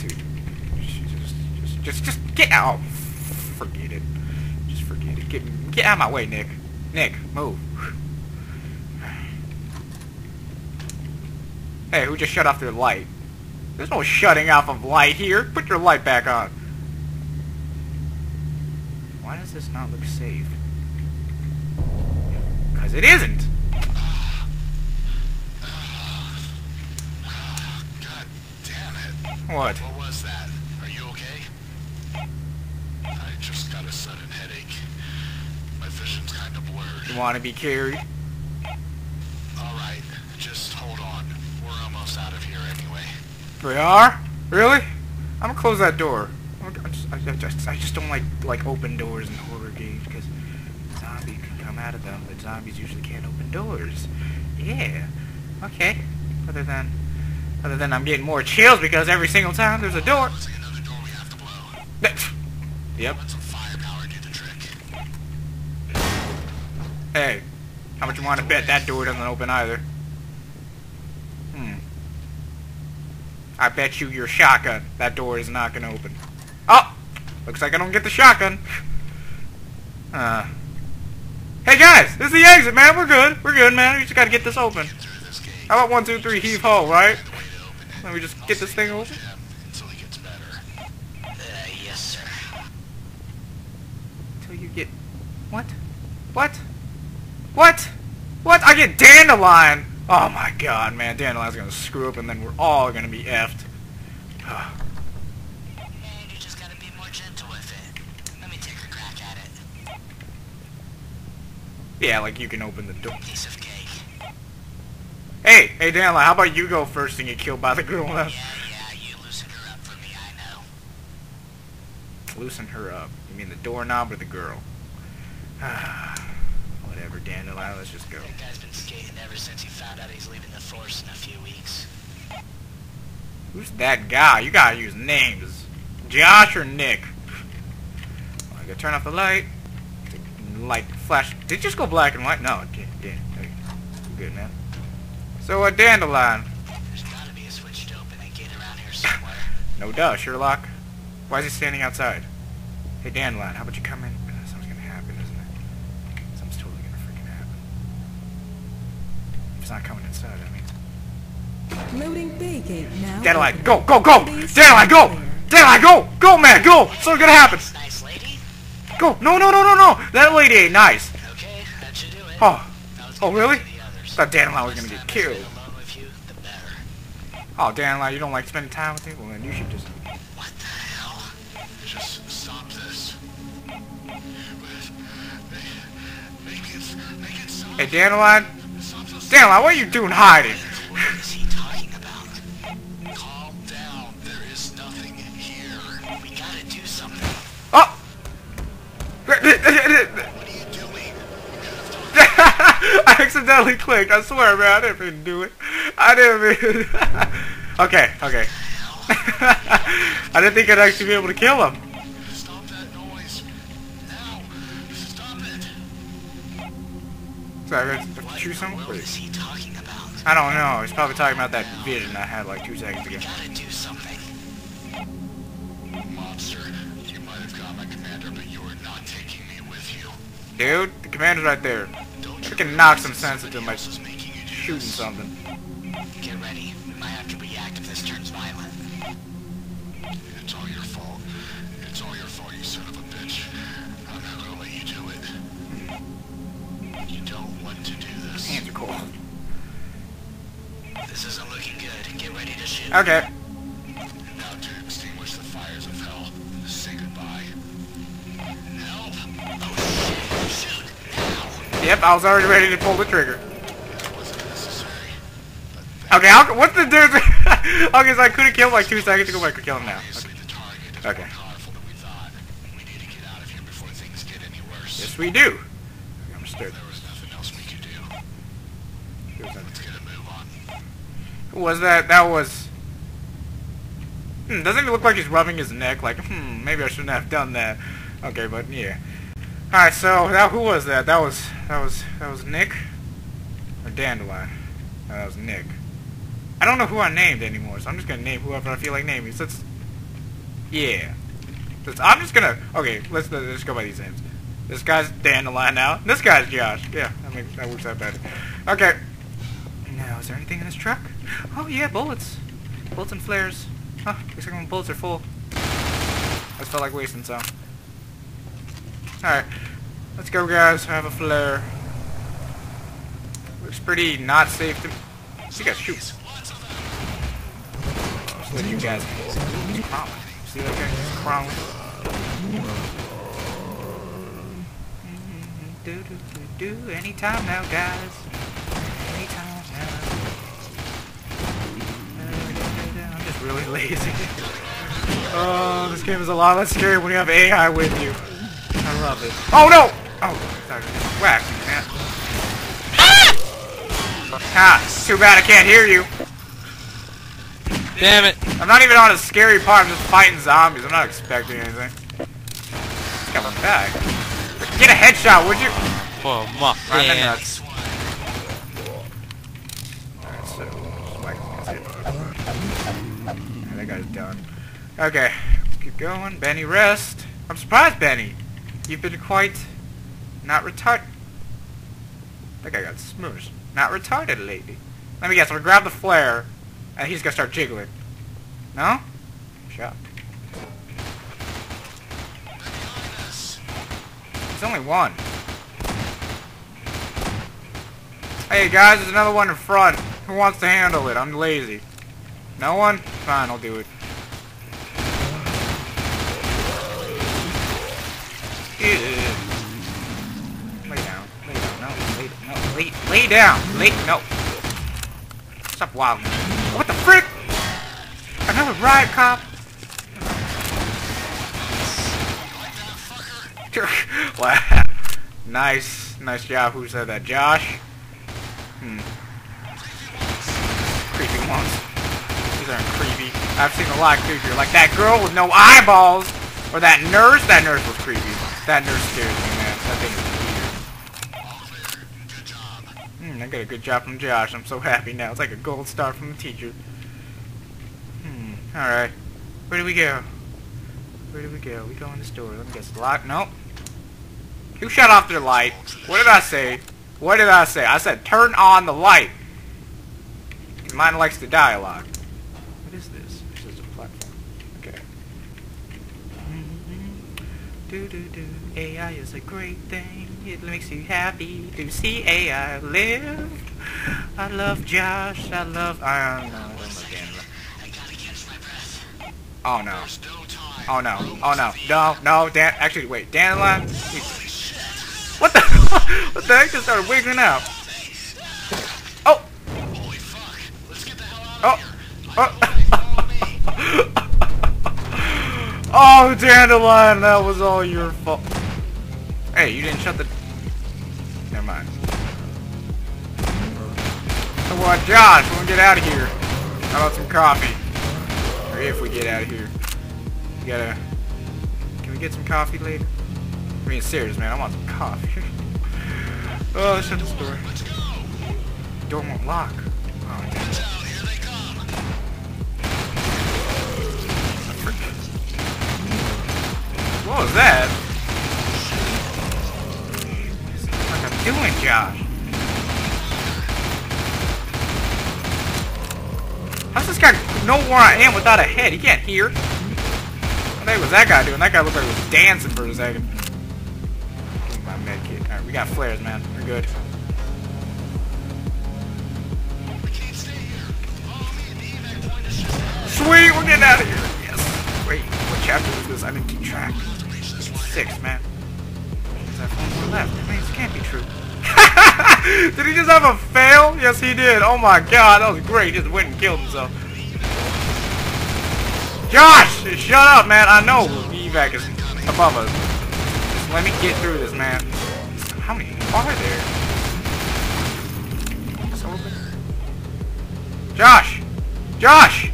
to. Just, just, just, just get out. Forget it. Just forget it. Get, get out of my way, Nick. Nick, move. Hey, who just shut off their light? There's no shutting off of light here. Put your light back on. Why does this not look safe? Because it isn't. God damn it. What? What was that? Are you okay? I just got a sudden headache. My vision's kind of blurred. You want to be carried? Alright, just hold on. We're almost out of here anyway. We are? Really? I'm gonna close that door. I'm gonna- I just, I, I just, I just don't like like open doors in horror games because zombies can come out of them, but zombies usually can't open doors. Yeah. Okay. Other than, other than I'm getting more chills because every single time there's a door. To Yep. Hey, how much you want to bet that door doesn't open either? Hmm. I bet you your shotgun that door is not gonna open. Oh, looks like I don't get the shotgun. Uh. Hey guys, this is the exit, man. We're good. We're good, man. We just gotta get this open. How about one, two, three, heave ho, right? Let me just get this thing here with open. him Until he gets better. Uh, yes, sir. Till you get what? What? What? What? I get dandelion. Oh my god, man, dandelion's gonna screw up, and then we're all gonna be effed. You just gotta be more gentle with it. Let me take a crack at it. yeah, like you can open the door. Piece of cake. Hey, hey, dandelion, how about you go first and get killed by the girl? Yeah, yeah, you loosen her up for me, I know. Loosen her up. You mean the doorknob or the girl? Whatever, dandelion. Let's just go. That guy's been skating ever since he found out he's leaving the force in a few weeks. Who's that guy? You gotta use names. Josh or Nick? I gotta turn off the light. The light flash. Did it just go black and white? No, it did. did. Okay. Good, man. So, a Dandelion. There's gotta be a switch to open that gate around here somewhere. No duh, Sherlock. Why is he standing outside? Hey, Dandelion, how about you come in? Uh, Something's gonna happen, isn't it? Something's totally gonna freaking happen. If it's not coming inside, I mean. Loading bay gate now. Dandelion, go, go, go! Please Dandelion, go! clear. Dandelion, go! Go, man, go! Something's gonna happen! Nice lady. Go! No, no, no, no, no! That lady ain't nice! Okay, that should do it. Oh, oh, get really? Back to the others. thought Dandelion was gonna get time I spend killed. you. Oh, Dandelion, you don't like spending time with me? Well, then you should just... What the hell? Just stop this. Make it, make it stop. Hey, Dandelion? Stop. Dandelion, what are you doing hiding? What is he talking about? Calm down. Accidentally clicked. I swear, man. I didn't mean to do it. I didn't mean. okay, okay. I didn't think I'd actually be able to kill him. Stop that noise. Now. Stop it. So I gotta have to What choose in him? the he talking about? I don't know. He's probably talking about that vision I had like two seconds ago. We gotta do something. Monster, you might have got my commander, but you are not taking me with you. Dude, the commander's right there. Don't We you can knock some sense into somebody my else is making you do shooting something. Get ready. We might have to react if this turns violent. It's all your fault. It's all your fault, you son of a bitch. I'm not gonna let you do it. You don't want to do this. Hands are cold. This isn't looking good. Get ready to shoot. Okay. Yep, I was already ready to pull the trigger. That. Okay, I'll, what's the difference? okay, so I could have killed like two seconds ago, but I could kill him now. Obviously, the target Okay. powerful than we thought. We need to get out of here before things get any worse. Yes, we do. I'm gonna. There was nothing else we could do. Let's get a move on. Who was that? That was. Hmm, doesn't it look like he's rubbing his neck? Like, hmm, maybe I shouldn't have done that. Okay, but yeah. All right, so now who was that? That was that was that was Nick or Dandelion. No, that was Nick. I don't know who I named anymore, so I'm just gonna name whoever I feel like naming. So Yeah. Let's- I'm just gonna. Okay, let's let's go by these names. This guy's Dandelion now. This guy's Josh. Yeah, that makes that works out better. Okay. Now, is there anything in this truck? Oh yeah, bullets. Bullets and flares. Huh? Looks like my bullets are full. I felt like wasting some. Alright. Let's go, guys. Have a flare. Looks pretty not safe to. You guys shoot. Just let you guys. Crawling. See that guy? He's crawling. Do do do do. Anytime now, guys. Anytime now. I'm just really lazy. Oh, this game is a lot less scary when you have AI with you. I love it. Oh no! Oh. Whack, man. Ah, too bad I can't hear you. Damn it. I'm not even on a scary part. I'm just fighting zombies. I'm not expecting anything. One back. Get a headshot, would you? Oh, my Right in the man. nuts. Alright, so, like, that's it. Alright, that guy's done. Okay, let's keep going. Benny, rest. I'm surprised, Benny. You've been quite not retarded. That guy got smooshed. Not retarded lately. Let me guess, I'm gonna grab the flare, and he's gonna start jiggling. No? Shot. There's only one. Hey guys, there's another one in front. Who wants to handle it? I'm lazy. No one? Fine, I'll do it. Yeah. Lay down. Lay down. No, lay no, lay, down. Lay no. Stop Wild? What the frick? Another riot cop? wow. Nice. Nice job. Who said that? Josh? Hmm. Creepy ones. These aren't creepy. I've seen a lot creepier. Like that girl with no eyeballs. Or that nurse. That nurse was creepy. That nurse scares me, man. That thing is weird. Good Hmm, got a good job from Josh. I'm so happy now. It's like a gold star from the teacher. Hmm, alright. Where do we go? Where do we go? We go in this door. Let me guess. Lock? Nope. Who shut off their light? What did I say? What did I say? I said turn on the light. Mine likes the dialogue. What is this? This is a platform. Okay. Do do do. AI is a great thing. It makes you happy to see AI live. I love Josh. I love. I don't know. Oh no. Oh no. Oh no. No. No. Dan. Actually, wait. Dandelion. What the? what the heck just started wiggling out? Oh. Oh. me. oh, Dandelion, that was all your fault. Hey, you didn't shut the... Mind. So what, Josh, when we get out of here, how about some coffee? Or if we get out of here. We gotta... Can we get some coffee later? I mean, serious, man, I want some coffee. oh, shut this door. Door won't lock. Oh, damn. What was that? Doing, Josh? How's this guy know where I am without a head? He can't hear. What the heck was that guy doing? That guy looked like he was dancing for a second. Give my med kit. Alright, we got flares, man. We're good. Sweet, we're getting out of here. Yes. Wait, what chapter is this? I didn't keep track. Six, man. Is that one more left? True. did he just have a fail? Yes, he did. Oh my god, that was great. He just went and killed himself. Josh! Shut up, man. I know evac is above us. Just let me get through this, man. How many are there? Josh! Josh!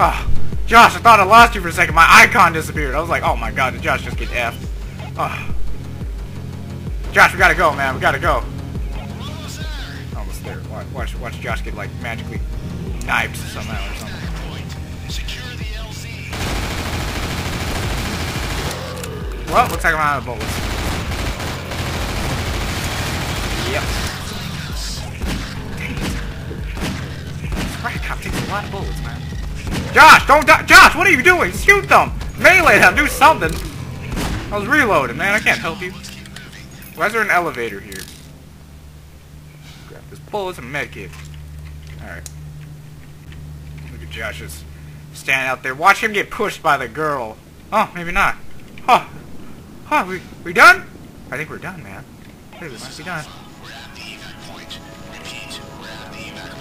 Oh, Josh, I thought I lost you for a second. My icon disappeared. I was like, oh my god, did Josh just get F? Oh. Ah. Josh, we gotta go, man. We gotta go. Almost there. Watch, watch, watch Josh get, like, magically knifed somehow or something. Well, looks like I'm out of bullets. Yep. Right, cop takes a lot of bullets, man. Josh, don't die. Josh, what are you doing? Shoot them! Melee them, do something! I was reloading, man. I can't help you. Why is there an elevator here? Grab this bullets and medkit. Alright. Look at Josh just standing out there. Watch him get pushed by the girl. Oh, maybe not. Huh. Huh, we, we done? I think we're done, man. Be done.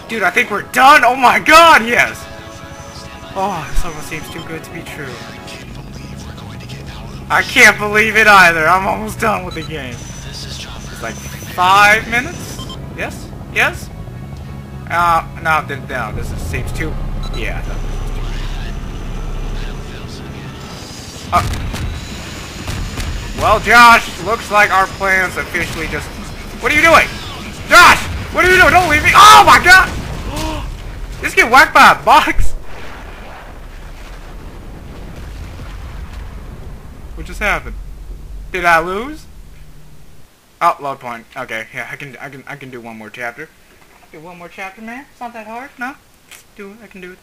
Dude, I think we're done! Oh my god, yes! Oh, this almost seems too good to be true. I can't believe it either. I'm almost done with the game. This is Chopper. It's like five minutes? Yes? Yes? Uh, no, no, this is, seems too... Yeah. Uh, well, Josh, looks like our plans officially just... What are you doing? Josh! What are you doing? Don't leave me! Oh my god! Just get whacked by a box! What just happened? Did I lose? Oh, load point. Okay, yeah, I can, I can, I can do one more chapter. Do one more chapter, man. It's not that hard, no? Do it. I can do it.